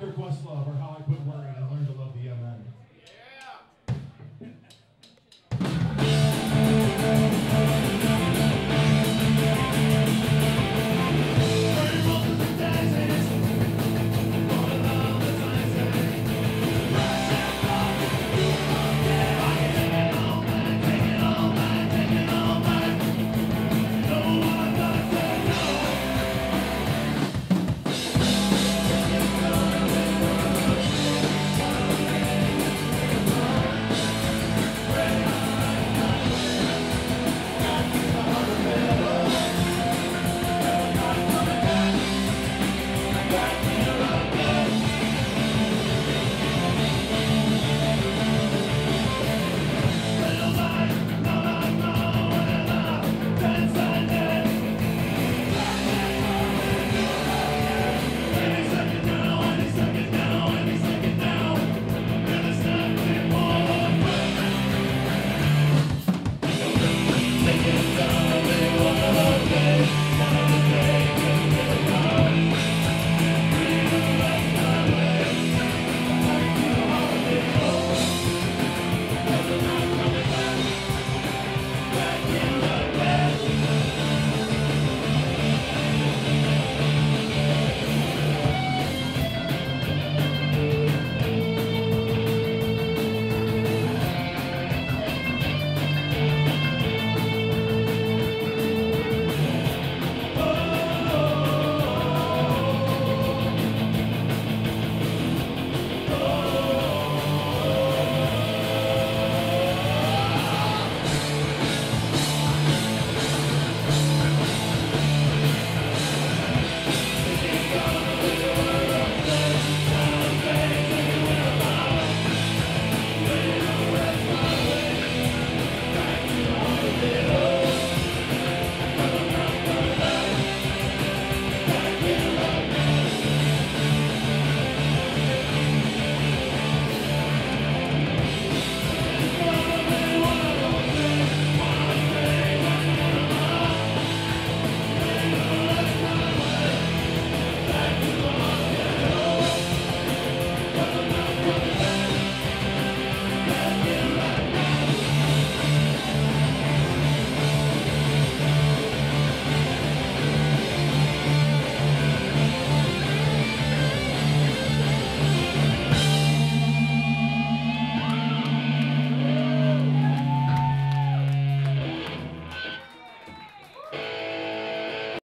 Questlove or how I put worry.